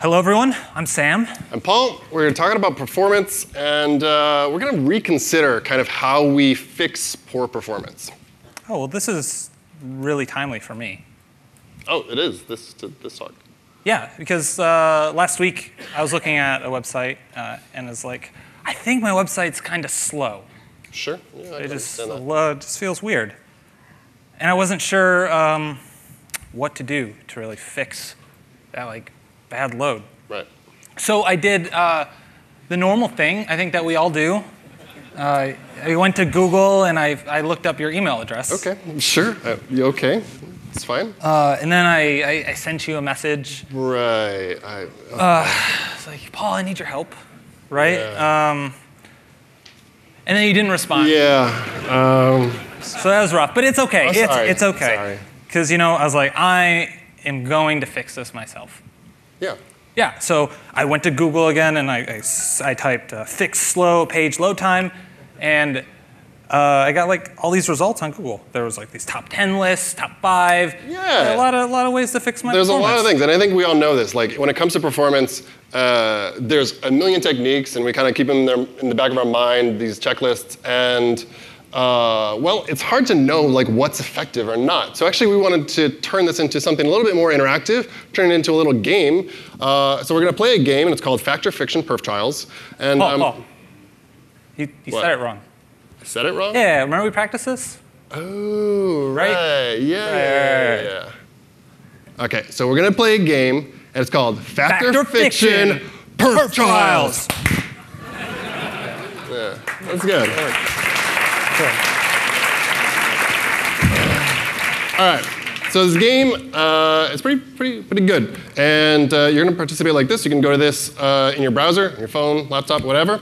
Hello, everyone. I'm Sam. I'm Paul. We're talking about performance, and uh, we're going to reconsider kind of how we fix poor performance. Oh, well, this is really timely for me. Oh, it is this this talk. Yeah, because uh, last week I was looking at a website uh, and it's like, I think my website's kind of slow. Sure. Yeah, It just, uh, just feels weird. And I wasn't sure um, what to do to really fix that like bad load. Right. So I did uh, the normal thing, I think that we all do. Uh, I went to Google and I, I looked up your email address. Okay. Sure. Uh, you okay? It's fine. Uh, and then I, I, I sent you a message. right. I, It's like, Paul, I need your help, right? Yeah. Um, and then you didn't respond. yeah. Um, So that was rough, but it's okay. Oh, it's, it's okay. Because, you know, I was like, I am going to fix this myself. Yeah. Yeah, so I went to Google again and I I typed uh, fix slow page load time, and uh, I got like all these results on Google. There was like these top 10 lists, top five. Yeah. A lot of, a lot of ways to fix my There's a lot of things, and I think we all know this. Like when it comes to performance, uh, there's a million techniques, and we kind of keep them there in the back of our mind. These checklists, and uh, well, it's hard to know like what's effective or not. So actually, we wanted to turn this into something a little bit more interactive, turn it into a little game. Uh, so we're going to play a game, and it's called Factor Fiction Perf Trials. And Paul, um, Paul. You, you said it wrong. I said it wrong. Yeah, remember we practiced this? Oh, Right? right. Yeah, Right, yeah, yeah. Okay, so we're gonna play a game, and it's called Factor, Fiction, Fiction, Perf Trials. Yeah, that's good. All right. So this game uh, is pretty, pretty, pretty good, and uh, you're going to participate like this. You can go to this uh, in your browser, your phone, laptop, whatever,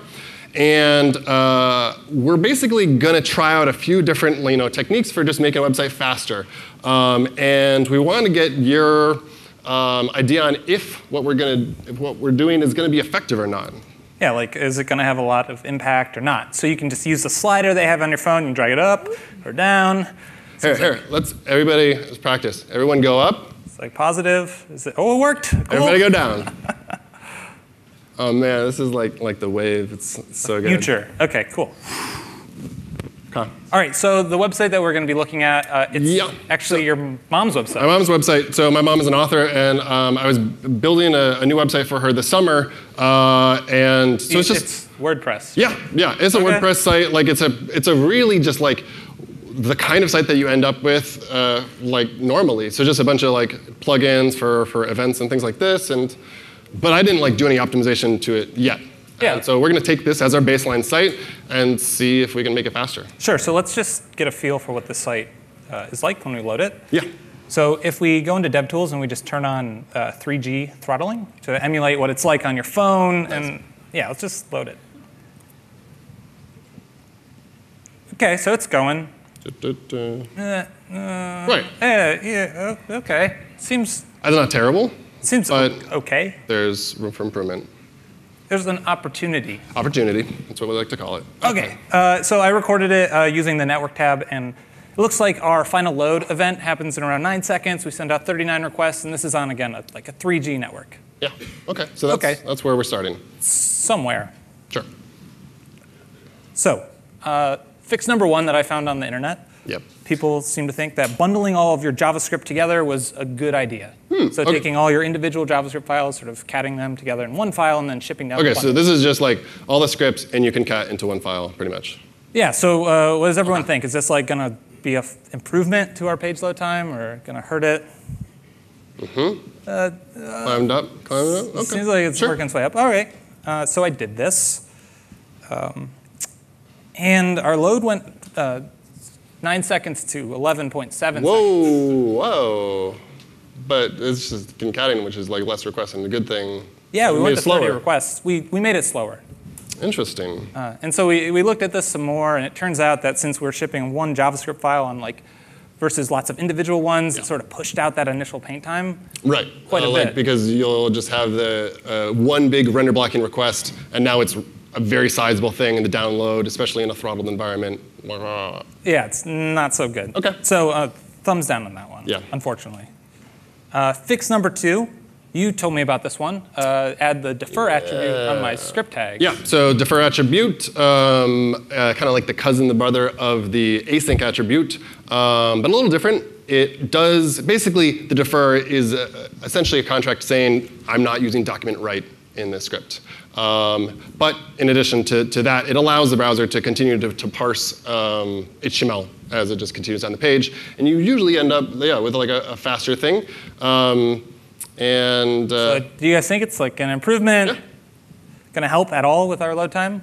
and uh, we're basically going to try out a few different, you know, techniques for just making a website faster. Um, and we want to get your um, idea on if what we're if what we're doing is going to be effective or not. Yeah, like is it going to have a lot of impact or not? So you can just use the slider they have on your phone. and drag it up or down. Here, here. Let's everybody let's practice. Everyone go up. It's like positive. Is it? Oh, it worked. Cool. Everybody go down. oh man, this is like like the wave. It's, it's so good. Future. Okay, cool. Okay. All right, so the website that we're going to be looking at, uh, it's Yeah. actually your mom's website. My mom's website. So my mom is an author, and um, I was building a, a new website for her this summer. Uh, and so it's just WordPress. yeah, yeah. It's a Okay. WordPress site. Like it's a it's a really just like the kind of site that you end up with uh, like normally. So just a bunch of like plugins for for events and things like this. And but I didn't like do any optimization to it yet. Yeah. And so we're going to take this as our baseline site and see if we can make it faster. Sure, so let's just get a feel for what the site uh, is like when we load it. Yeah. So if we go into DevTools and we just turn on uh, 3G throttling to emulate what it's like on your phone, and yeah, let's just load it. Okay, so it's going. Du-du-du. Uh, Right. yeah, okay. Seems That's not terrible. seems okay. There's room for improvement. There's an opportunity. Opportunity. That's what we like to call it. Okay, uh, so I recorded it uh, using the network tab, and it looks like our final load event happens in around nine seconds. We send out 39 requests, and this is on again a, like a 3G network Yeah. Okay. So that's Okay. that's where we're starting. somewhere. Sure. So, uh, fix number one that I found on the internet. Yep. People seem to think that bundling all of your JavaScript together was a good idea. so Hmm, okay. taking all your individual JavaScript files, sort of catting them together in one file, and then shipping down. Okay. the So this is just like all the scripts, and you can cut into one file, pretty much. yeah. So uh, what does everyone think? Is this like going to be an improvement to our page load time, or going to hurt it? Mm-hmm. climbed up. Climbed up. Okay. Seems like it's sure. working its way up. All right. Uh, so I did this. Um, and our load went uh, nine seconds to 11.7 seconds. Whoa. Whoa. But it's just concatenating, which is like less requests and a good thing. Yeah, we went to 30 slower. requests. We, we made it slower. Interesting. Uh, and so we, we looked at this some more, and it turns out that since we're shipping one JavaScript file on like versus lots of individual ones, it sort of pushed out that initial paint time. Right. Quite a Uh, like bit. because you'll just have the uh, one big render blocking request, and now it's a very sizable thing in the download, especially in a throttled environment. Yeah, it's not so good. Okay. So uh, thumbs down on that one. Yeah. Unfortunately. Uh, fix number two. You told me about this one. Uh, add the defer attribute on my script tag. Yeah, so defer attribute, um, uh, kind of like the cousin, the brother of the async attribute, um, but a little different. It does, basically, the defer is uh, essentially a contract saying, I'm not using document write in this script. Um, but in addition to, to that, it allows the browser to continue to, to parse um, HTML as it just continues on the page. And you usually end up yeah, with like a, a faster thing. Um, and uh, So do you guys think it's like an improvement? Yeah. Going to help at all with our load time?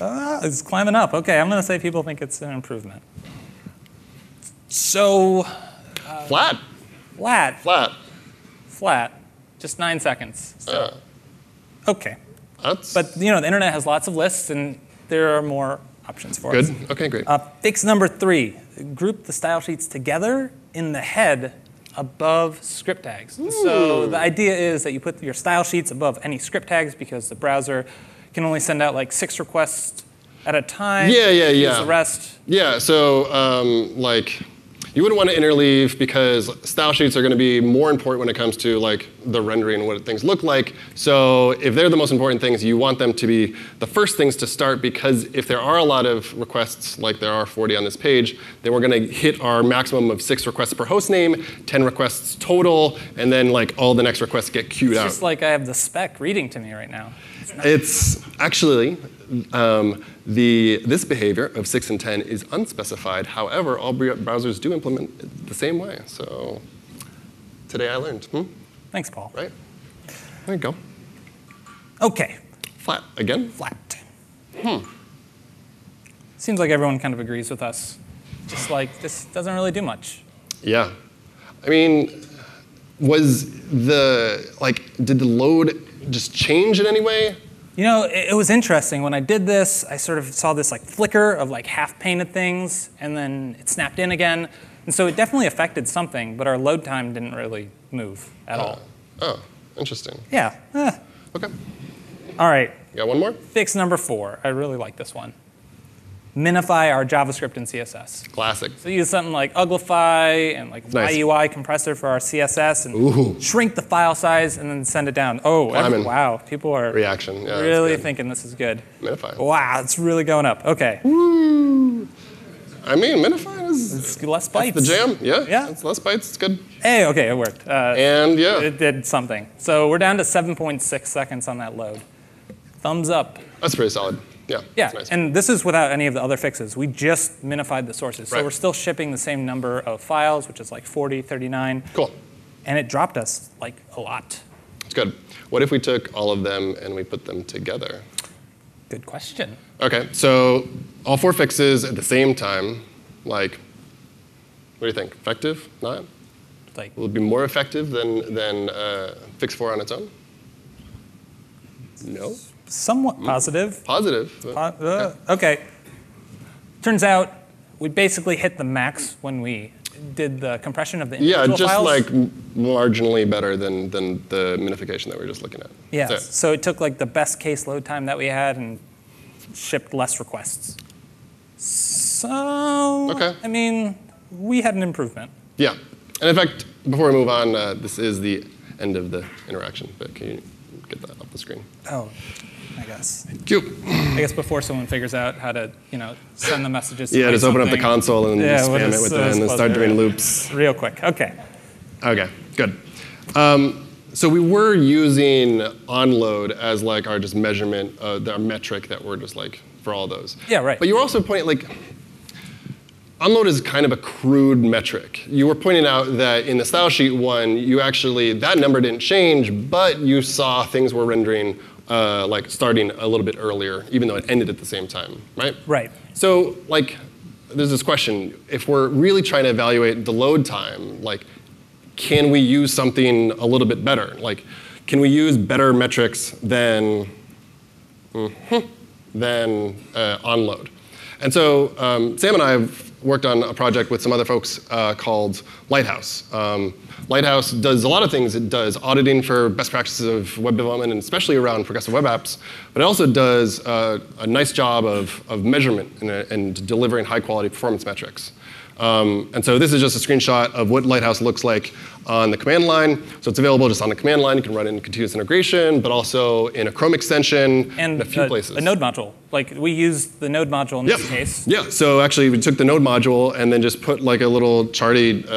Uh, it's climbing up. Okay, I'm going to say people think it's an improvement. So flat, flat, flat. flat, just nine seconds. So, okay, That's but you know the internet has lots of lists, and there are more options for us. good. Okay, great. Uh, fix number three: group the style sheets together in the head above script tags. So the idea is that you put your style sheets above any script tags because the browser can only send out like six requests at a time. Yeah, yeah, yeah. The rest. Yeah, so um, like you wouldn't want to interleave because style sheets are going to be more important when it comes to like the rendering and what things look like. So if they're the most important things, you want them to be the first things to start because if there are a lot of requests, like there are 40 on this page, then we're going to hit our maximum of six requests per host name, 10 requests total, and then like all the next requests get queued It's out. just like I have the spec reading to me right now. It's actually um, the this behavior of six and ten is unspecified. However, all browsers do implement it the same way. So today I learned. Hmm? Thanks, Paul. Right? There you go. Okay, Flat again. flat. Hmm. Seems like everyone kind of agrees with us. Just like this doesn't really do much. Yeah. I mean, was the like did the load just change in any way? You know, it, it was interesting. When I did this, I sort of saw this like flicker of like half painted things, and then it snapped in again. And so it definitely affected something, but our load time didn't really move at all. Oh, interesting. Yeah. eh. Okay. All right. You got one more? Fix number four. I really like this one. Minify our JavaScript and CSS. Classic. So use something like Uglify and like Nice. YUI compressor for our CSS and Ooh. shrink the file size and then send it down. Oh, every- wow. People are Reaction. Yeah, really thinking this is good. Minify. Wow, it's really going up. Okay. I mean, Minify is It's less bytes. the jam. Yeah. Yeah. It's less bytes. It's good. Hey, okay, it worked. Uh, And yeah. it did something. So we're down to 7.6 seconds on that load. Thumbs up. That's pretty solid. Yeah. Yeah, nice. and this is without any of the other fixes. We just minified the sources. So Right. we're still shipping the same number of files, which is like 40, 39, cool. and it dropped us like a lot. It's good. What if we took all of them and we put them together? Good question. Okay, so all four fixes at the same time, like, what do you think? Effective? Not? Like, Will it be more effective than, than uh, fix four on its own? No? Somewhat positive. Positive. Po- uh, okay. Turns out we basically hit the max when we did the compression of the Yeah, just files. like marginally better than, than the minification that we were just looking at. Yeah. It. So it took like the best case load time that we had and shipped less requests. So Okay. I mean, we had an improvement. Yeah. And in fact, before we move on, uh, this is the end of the interaction, but can you get that off the screen? Oh, I guess. Cute. I guess before someone figures out how to, you know, send the messages. to Yeah, just open up the console and Yeah, we'll spam just- it with uh, it and then start doing loops. Real quick. Okay. Okay, good. Um, so we were using onload as like our just measurement, uh, our metric that we're just like for all those. Yeah, right. But you were also pointing like onload is kind of a crude metric. You were pointing out that in the style sheet one, you actually that number didn't change, but you saw things were rendering uh, like starting a little bit earlier, even though it ended at the same time, right? Right. So, like, there's this question: if we're really trying to evaluate the load time, like, can we use something a little bit better? Like, can we use better metrics than mhm, than uh, onload? And so, um, Sam and I have worked on a project with some other folks uh, called Lighthouse. Um, Lighthouse does a lot of things. It does auditing for best practices of web development, and especially around progressive web apps. But it also does uh, a nice job of, of measurement and, and delivering high quality performance metrics. Um, and so this is just a screenshot of what Lighthouse looks like on the command line. So it's available just on the command line. You can run it in continuous integration, but also in a Chrome extension And in a few a, places. a node module. Like we used the node module in Yeah. this case. Yeah. So actually, we took the node module and then just put like a little charted uh,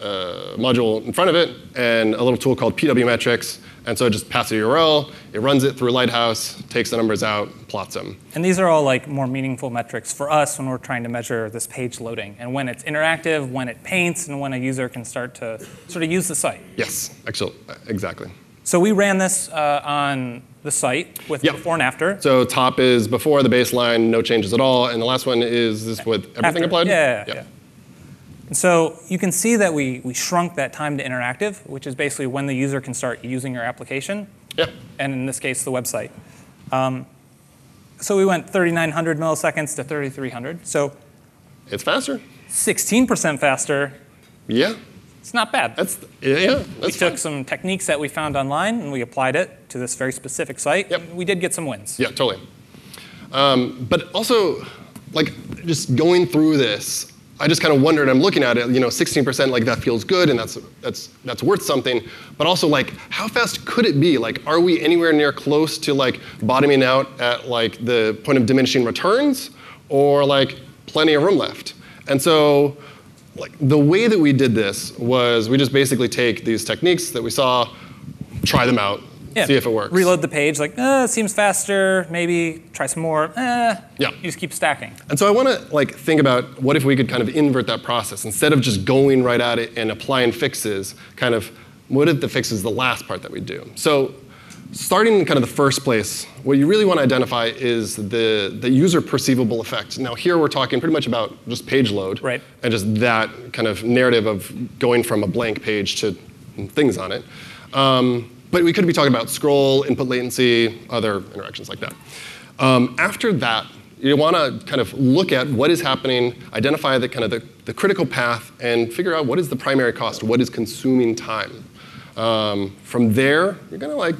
uh, module in front of it and a little tool called PW metrics. And so it just passes a URL, it runs it through Lighthouse, takes the numbers out, plots them. And these are all like more meaningful metrics for us when we're trying to measure this page loading and when it's interactive, when it paints, and when a user can start to sort of use the site. Yes, actually, exactly. So we ran this uh, on the site with Yep. before and after. So top is before the baseline, no changes at all, and the last one is this with everything After. applied. Yeah, yeah, Yep. yeah. And so you can see that we, we shrunk that time to interactive, which is basically when the user can start using your application, Yep. and in this case, the website. Um, so we went 3,900 milliseconds to 3,300. So It's faster. 16% faster. Yeah. It's not bad. That's yeah. yeah we took some techniques that we found online and we applied it to this very specific site. Yep. We did get some wins. Yeah, totally. Um, but also, like, just going through this, I just kind of wondered. I'm looking at it, you know, 16%, like that feels good, and that's that's that's worth something. But also, like, how fast could it be? Like, are we anywhere near close to like bottoming out at like the point of diminishing returns, or like plenty of room left? And so, like, the way that we did this was we just basically take these techniques that we saw, try them out, see if it works. Reload the page, like, uh, it seems faster, maybe try some more. Eh. Yeah. You just keep stacking. And so I want to like think about what if we could kind of invert that process instead of just going right at it and applying fixes. Kind of what if the fix is the last part that we do? So starting in kind of the first place, what you really want to identify is the the user perceivable effect. Now here we're talking pretty much about just page load Right. and just that kind of narrative of going from a blank page to things on it. Um, but we could be talking about scroll, input latency, other interactions like that. Um, after that, you want to kind of look at what is happening, identify the kind of the, the critical path, and figure out what is the primary cost, what is consuming time. Um, from there, you're gonna like,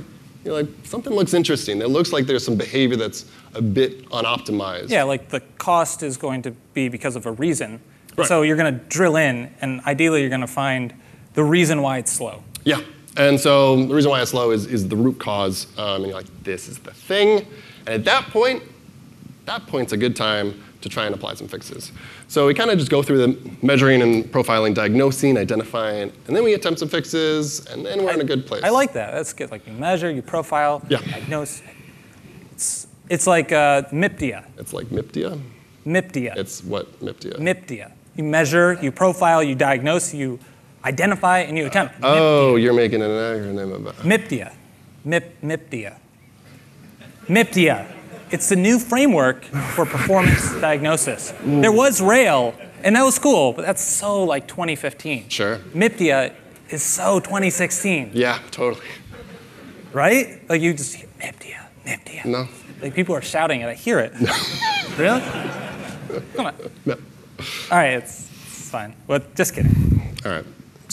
you're like something looks interesting. It looks like there's some behavior that's a bit unoptimized. Yeah, like the cost is going to be because of a reason. Right. So you're going to drill in, and ideally you're going to find the reason why it's slow. Yeah. And so the reason why it's low is, is the root cause. Um, and you're like, this is the thing. And at that point, that point's a good time to try and apply some fixes. So we kind of just go through the measuring and profiling, diagnosing, identifying, and then we attempt some fixes, and then we're in a good place. I like that. That's good. Like you measure, you profile, Yeah. diagnose. It's, it's like uh, MIPDIA. It's like MIPDIA. MIPDIA. It's what MIPDIA? MIPDIA. You measure, you profile, you diagnose, you identify, and you attempt. oh, you're making an acronym about. MIPDIA. MIP, MIPDIA. MIPDIA. It's the new framework for performance diagnosis. There was RAIL, and that was cool, but that's so like 2015. Sure. MIPDIA is so 2016, Yeah, totally. right? Like you just hear MIPDIA, MIPDIA. No. Like people are shouting it. I hear it. No. really? Come on. No. All right, it's, it's fine. Well, just kidding. All right.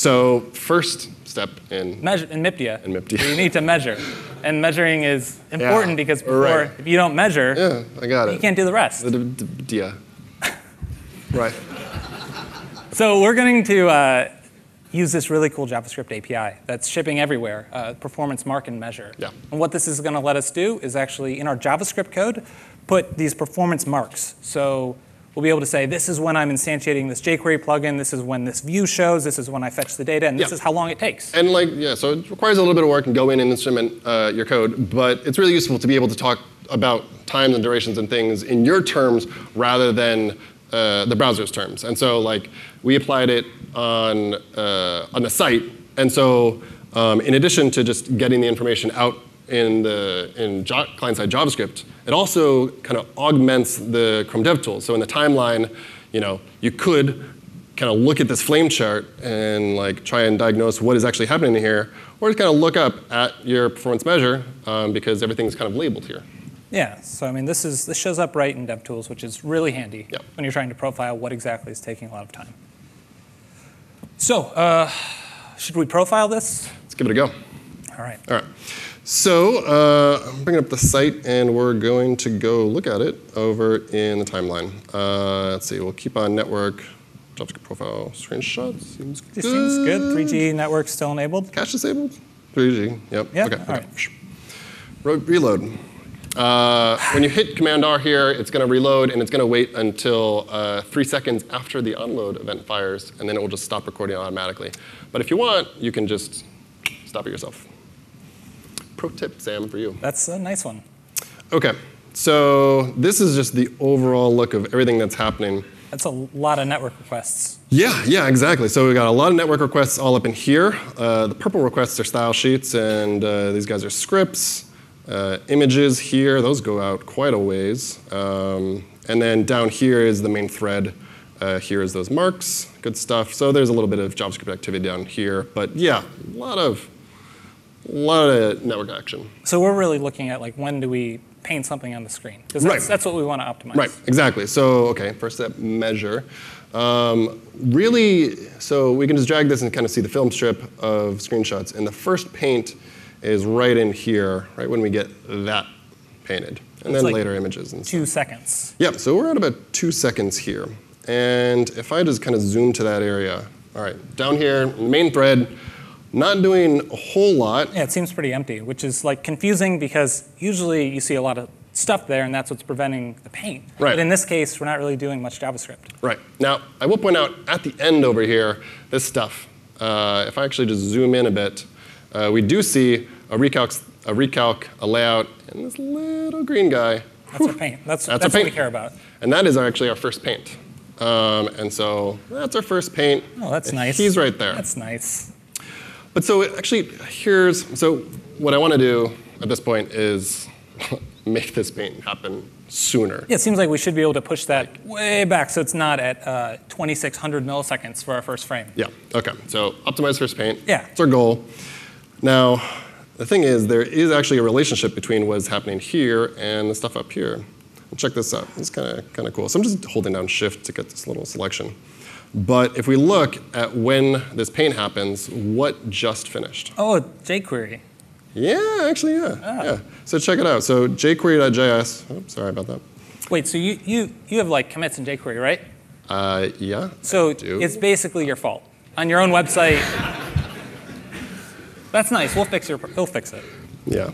So first step in Measure in MIPDIA. In MIPDIA. You need to measure, and measuring is important Yeah, because before, right. if you don't measure, Yeah, I got it. you can't do the rest. The d- d- dia. Right. So we're going to uh, use this really cool JavaScript API that's shipping everywhere, uh, performance mark and measure. Yeah. And what this is going to let us do is actually, in our JavaScript code, put these performance marks. So we'll be able to say, this is when I'm instantiating this jQuery plugin, this is when this view shows, this is when I fetch the data, and this Yeah. is how long it takes. And like, yeah, so it requires a little bit of work and go in and instrument uh, your code, but it's really useful to be able to talk about times and durations and things in your terms rather than uh, the browser's terms. And so like, we applied it on, uh, on the site, and so um, in addition to just getting the information out in the in client-side JavaScript, it also kind of augments the Chrome Dev Tools. So in the timeline, you know, you could kind of look at this flame chart and like try and diagnose what is actually happening here, or just kind of look up at your performance measure um, because everything's kind of labeled here. Yeah, so I mean, this is this shows up right in DevTools, which is really handy Yep. when you're trying to profile what exactly is taking a lot of time. So, uh, should we profile this? Let's give it a go. All right. All right. So uh, I'm bringing up the site, and we're going to go look at it over in the timeline. Uh, let's see. We'll keep on network JavaScript profile screenshot seems good. This seems good. 3G network still enabled. Cache disabled? 3G, yep. Yeah, okay. all okay. Ro- Reload. Uh, when you hit Command R here, it's going to reload, and it's going to wait until uh, three seconds after the onload event fires, and then it will just stop recording automatically. But if you want, you can just stop it yourself. Pro tip, Sam, for you. That's a nice one. Okay, so this is just the overall look of everything that's happening. That's a lot of network requests. Yeah, yeah, exactly. So we got a lot of network requests all up in here. Uh, the purple requests are style sheets, and uh, these guys are scripts. Uh, images here, those go out quite a ways. Um, and then down here is the main thread. Uh, here is those marks, good stuff. So there's a little bit of JavaScript activity down here, but yeah, a lot of, lot of network action. So we're really looking at like when do we paint something on the screen? Because that's, Right. that's what we want to optimize. Right, exactly. So, okay, first step, measure. Um, really, so we can just drag this and kind of see the film strip of screenshots. And the first paint is right in here, right when we get that painted. And It's then like later images and stuff. Two seconds. Yep, so we're at about two seconds here. And if I just kind of zoom to that area, all right, down here, main thread, not doing a whole lot. Yeah, it seems pretty empty, which is like confusing because usually you see a lot of stuff there and that's what's preventing the paint. Right. But in this case, we're not really doing much JavaScript. Right. Now, I will point out at the end over here, this stuff. Uh, if I actually just zoom in a bit, uh, we do see a recalc, a recalc, a layout, and this little green guy. That's our paint. That's, That's that's, our what we care about. And that is actually our first paint. Um, and so that's our first paint. Oh, that's And nice. He's right there. That's nice. But so it actually, here's, so what I want to do at this point is make this paint happen sooner. Yeah, it seems like we should be able to push that way back so it's not at uh, 2600 milliseconds for our first frame. Yeah, okay. So optimize first paint. Yeah. That's our goal. Now, the thing is, there is actually a relationship between what's happening here and the stuff up here. And check this out. It's kind of kind of cool. So I'm just holding down Shift to get this little selection. But if we look at when this paint happens, what just finished? Oh, jQuery. Yeah, actually, yeah. Yeah. So check it out. So jQuery.js. Oh, sorry about that. Wait, so you, you, you have like commits in jQuery, right? Uh, yeah. So it's basically your fault. On your own website. That's nice. We'll fix your. We'll fix it. Yeah,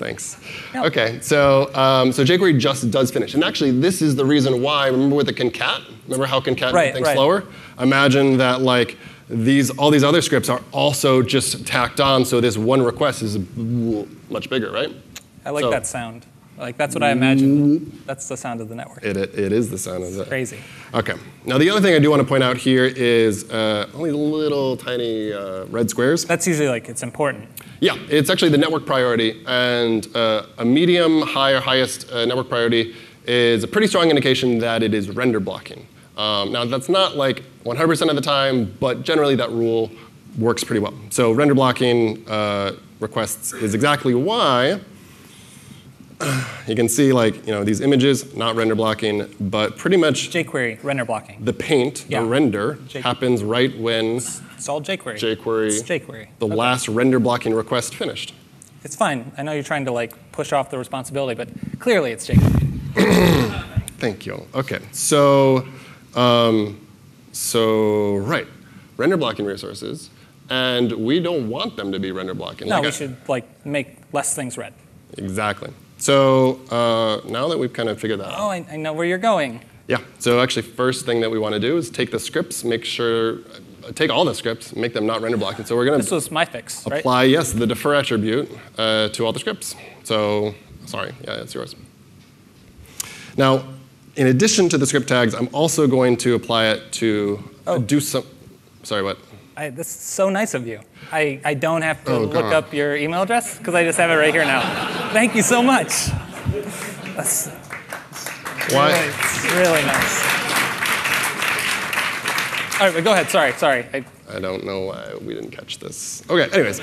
thanks. Okay, so um, so jQuery just does finish, and actually this is the reason why. Remember with the concat? Remember how concat Right, made things right. slower? Imagine that like these all these other scripts are also just tacked on, so this one request is much bigger, right? I like So- that sound. Like that's what I imagine. That's the sound of the network. It, it, is the sound of that. Crazy. Okay. Now the other thing I do want to point out here is uh, only little tiny uh, red squares. That's usually like it's important. Yeah, it's actually the network priority, and uh, a medium, high, or highest uh, network priority is a pretty strong indication that it is render blocking. Um, now, that's not like 100% of the time, but generally that rule works pretty well. So render blocking uh, requests is exactly why you can see like you know these images not render blocking, but pretty much jQuery render blocking. the paint, Yeah. the render happens right when It's all jQuery. jQuery, It's jQuery. the Okay. last render blocking request finished. It's fine. I know you're trying to like push off the responsibility, but clearly it's jQuery. Thank you. Okay, so, um, so right, render blocking resources, and we don't want them to be render blocking. No, Like we I- should like make less things red. Exactly. So uh, now that we've kind of figured that out, Oh, I, I know where you're going. yeah. So actually, first thing that we want to do is take the scripts, make sure, uh, take all the scripts, make them not render blocking. So we're going to- This was my fix, right? apply yes the defer attribute uh, to all the scripts. So sorry, yeah, it's yours. Now, in addition to the script tags, I'm also going to apply it to Oh. do some. Sorry, what? I, this is so nice of you. I, I don't have to Oh, look God. up your email address because I just have it right here now. Thank you so much. That's Why? really, really nice. All right, but go ahead. Sorry, sorry. I, I don't know why we didn't catch this. Okay, anyways.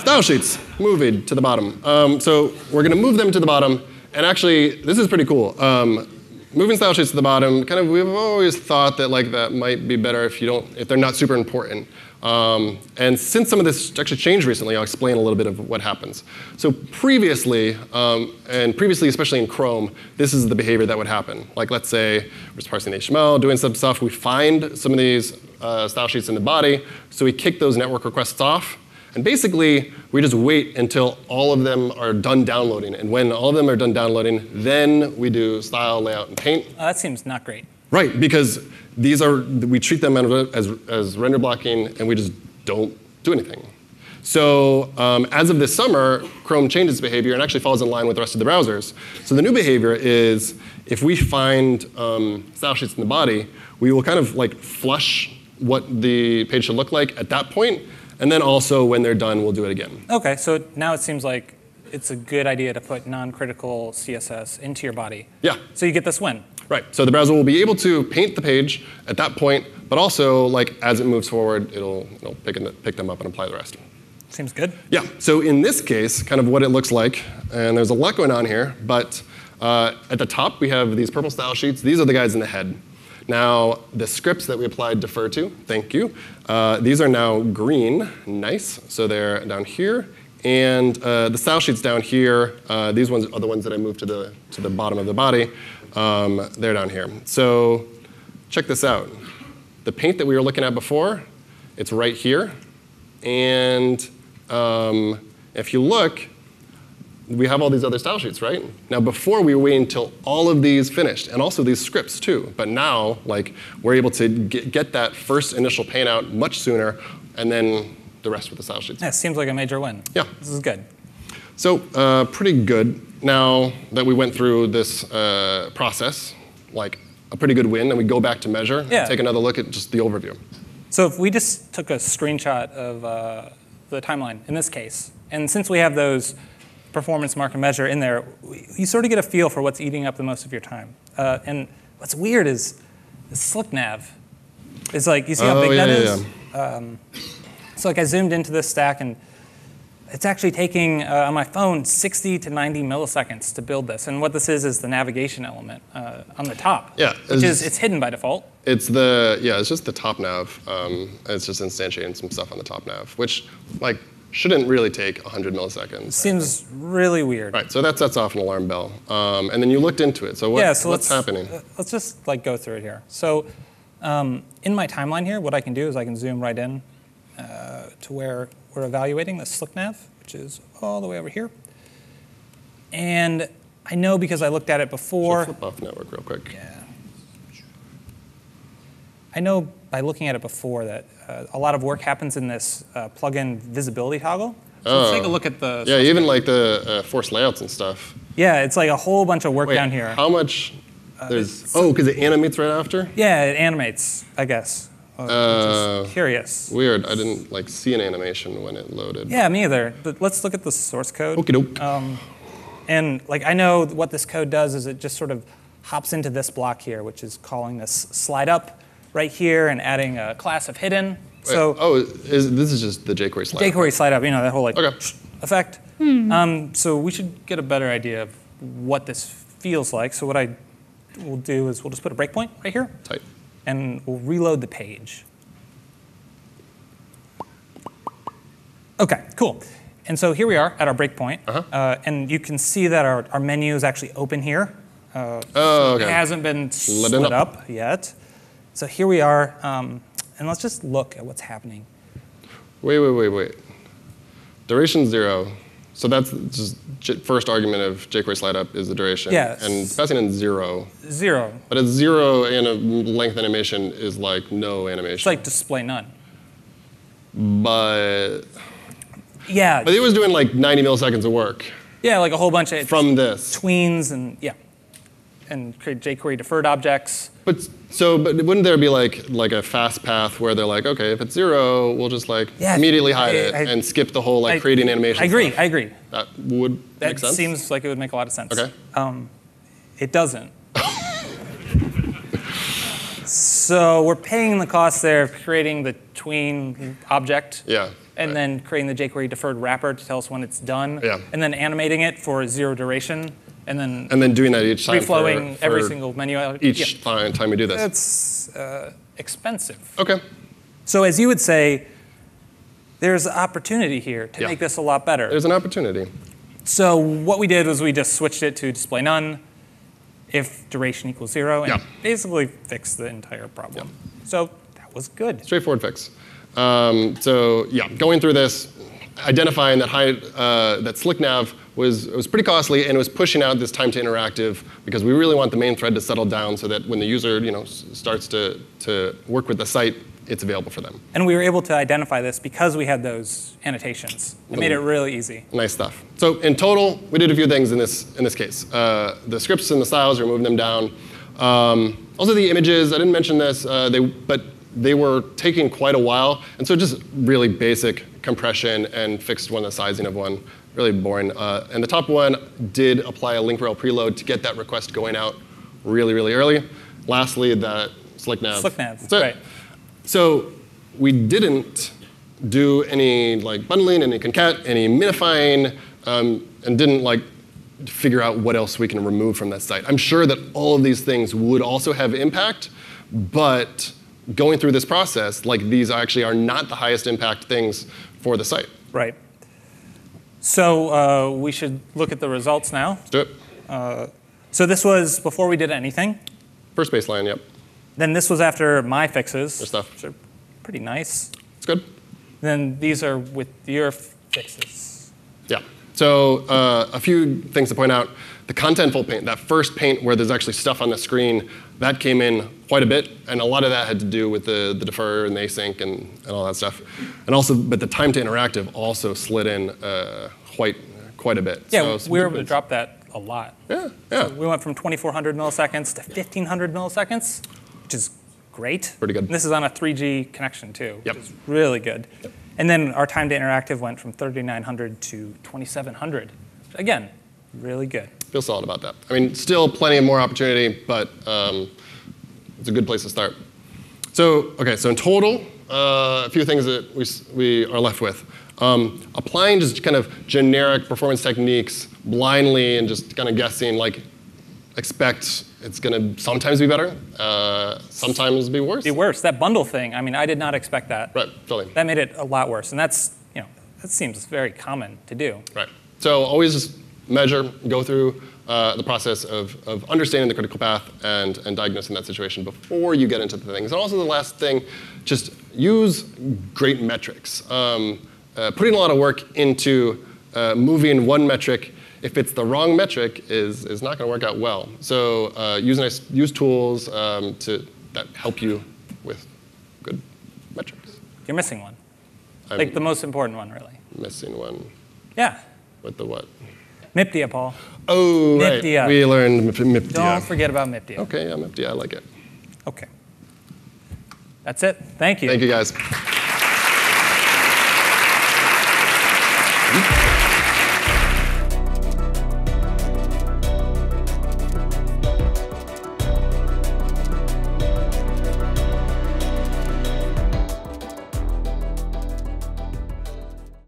Style sheets, moving to the bottom. Um, so we're going to move them to the bottom. And actually, this is pretty cool. Um, moving style sheets to the bottom, kind of we've always thought that like that might be better if you don't if they're not super important. Um, and since some of this actually changed recently, I'll explain a little bit of what happens. So previously, um, and previously especially in Chrome, this is the behavior that would happen. Like let's say we're just parsing HTML, doing some stuff, we find some of these uh, style sheets in the body, so we kick those network requests off, and basically, we just wait until all of them are done downloading. And when all of them are done downloading, then we do style, layout, and paint. Uh, that seems not great. Right, because these are, we treat them as, as render blocking and we just don't do anything. So um, as of this summer, Chrome changed its behavior and actually falls in line with the rest of the browsers. So the new behavior is if we find um, style sheets in the body, we will kind of like flush what the page should look like at that point, and then also when they're done, we'll do it again. OK, so now it seems like it's a good idea to put non-critical CSS into your body. Yeah. So you get this win. Right. So the browser will be able to paint the page at that point, but also like as it moves forward, it'll, it'll pick, pick them up and apply the rest. Seems good. Yeah. So in this case, kind of what it looks like, and there's a lot going on here, but uh, at the top we have these purple style sheets. These are the guys in the head. Now, the scripts that we applied defer to, thank you, uh, these are now green, nice. So they're down here. And uh, the style sheets down here, uh, these ones are the ones that I moved to the, to the bottom of the body. Um, they're down here. So check this out. The paint that we were looking at before, it's right here. And um, if you look, we have all these other style sheets, right? Now, before we were waiting until all of these finished, and also these scripts too. But now, like, we're able to get, get that first initial paint out much sooner, and then the rest with the style sheets. Yeah, seems like a major win. Yeah. This is good. So, uh, pretty good. Now that we went through this uh, process, like a pretty good win, and we go back to measure, yeah. take another look at just the overview. So if we just took a screenshot of uh, the timeline in this case, and since we have those performance market measure in there, you sort of get a feel for what's eating up the most of your time. Uh, and what's weird is the SlickNav. It's like, you see how oh, big yeah, that yeah, is? Yeah. Um, so like I zoomed into this stack and it's actually taking, uh, on my phone, 60 to 90 milliseconds to build this. And what this is is the navigation element uh, on the top. Yeah. Which is, it's hidden by default. It's the, yeah, it's just the top nav. Um, it's just instantiating some stuff on the top nav, which, like, shouldn't really take 100 milliseconds. Seems really weird. Right, so that sets off an alarm bell. Um, and then you looked into it. So, what, yeah, so what's happening? Uh, let's just like go through it here. So um, in my timeline here, what I can do is I can zoom right in uh, to where we're evaluating the SlickNav, which is all the way over here. And I know because I looked at it before. flip off network real quick. Yeah. I know by looking at it before that uh, a lot of work happens in this uh, plugin visibility toggle. So oh. let's take a look at the. Yeah, even like the uh, force layouts and stuff. Yeah, it's like a whole bunch of work Wait, down here. How much? There's oh, because it animates right after. Yeah, it animates, I guess. Uh, which curious. Weird. I didn't like see an animation when it loaded. Yeah, me either. But let's look at the source code. Okie doke. Um, and like I know what this code does is it just sort of hops into this block here, which is calling this slide up right here and adding a class of hidden. Wait, so oh, is, this is just the jQuery slide. jQuery slide up, you know that whole like Okay. effect. Um, so we should get a better idea of what this feels like. So what I will do is we'll just put a breakpoint right here, Tight. and we'll reload the page. Okay, cool. And so here we are at our breakpoint, Uh-huh. uh, and you can see that our, our menu is actually open here. Uh, Oh, It okay. hasn't been Lit split up. up yet. So here we are, um, and let's just look at what's happening. Wait, wait, wait, wait. Duration zero. So that's just first argument of jQuery slide up is the duration. Yes. And it's passing in zero. Zero. But at zero, and a length animation is like no animation. It's like display none. but Yeah, but it was doing like 90 milliseconds of work yeah, like a whole bunch of from this. tweens and yeah, and create jQuery deferred objects. But so, but wouldn't there be like like a fast path where they're like, okay, if it's zero, we'll just like Yeah, immediately hide I- it I- and skip the whole like I- creating animation. I agree. stuff. I agree. That would That make sense. seems like it would make a lot of sense. Okay. Um, it doesn't. so we're paying the cost there of creating the tween object. yeah. And right. then creating the jQuery deferred wrapper to tell us when it's done. Yeah. And then animating it for zero duration. And then And then doing that each time. for- reflowing every single menu. Each Yeah. time we do this. It's uh, expensive. Okay. So as you would say, there's an opportunity here to Yeah. make this a lot better. There's an opportunity. So what we did was we just switched it to display none if duration equals zero and Yeah. basically fixed the entire problem. So that was good. Straightforward fix. Um, so yeah, going through this, identifying that high, uh, that SlickNav was was pretty costly and it was pushing out this time to interactive because we really want the main thread to settle down so that when the user you know starts to to work with the site, it's available for them. And we were able to identify this because we had those annotations. It made it really easy. Nice stuff. So in total, we did a few things in this in this case. Uh, the scripts and the styles, we're moving them down. Um, also the images, I didn't mention this, uh, they, but they were taking quite a while, and so just really basic compression and fixed one the sizing of one. Really boring. Uh, and the top one did apply a link rel preload to get that request going out really, really early. Lastly, that SlickNav. SlickNav, That's it. right. So we didn't do any like bundling, any concat, any minifying, um, and didn't like figure out what else we can remove from that site. I'm sure that all of these things would also have impact, but going through this process, like these actually are not the highest impact things for the site. Right. So uh, we should look at the results now. Let's do it. So this was before we did anything. First baseline, yep. Then this was after my fixes. Good stuff. Which are pretty nice. It's good. Then these are with your fixes. Yeah. So uh, a few things to point out. The contentful paint, that first paint where there's actually stuff on the screen, that came in quite a bit, and a lot of that had to do with the, the defer and the async and, and all that stuff. And also, but the time to interactive also slid in uh, quite quite a bit. Yeah, So we were able to drop that a lot. Yeah, yeah, We went from 2,400 milliseconds to 1,500 milliseconds, which is great. Pretty good. And this is on a 3G connection too, Yep. which is really good. And then our time to interactive went from 3,900 to 2,700. Again, really good. Feel solid about that. I mean, still plenty of more opportunity, but um, it's a good place to start. So, okay, so in total, uh, a few things that we, we are left with. Um, applying just kind of generic performance techniques blindly and just kind of guessing, like, expect it's going to sometimes be better, uh, sometimes be worse. Be worse. That bundle thing, I mean, I did not expect that. Right, totally. That made it a lot worse. And that's, you know, that seems very common to do. Right. So always just measure, go through uh, the process of, of understanding the critical path and, and diagnosing that situation before you get into the things. And also the last thing, just use great metrics. Um, uh, putting a lot of work into uh, moving one metric, if it's the wrong metric, is, is not going to work out well. So uh, use, nice, use tools um, to, that help you with good metrics. You're missing one. I'm Like the most important one, really. missing one Yeah. with the what? MIPDIA, Paul. Oh, right. We learned MIPDIA. Don't forget about MIPDIA. Okay, yeah, MIPDIA, I like it. Okay. That's it. Thank you. Thank you, guys.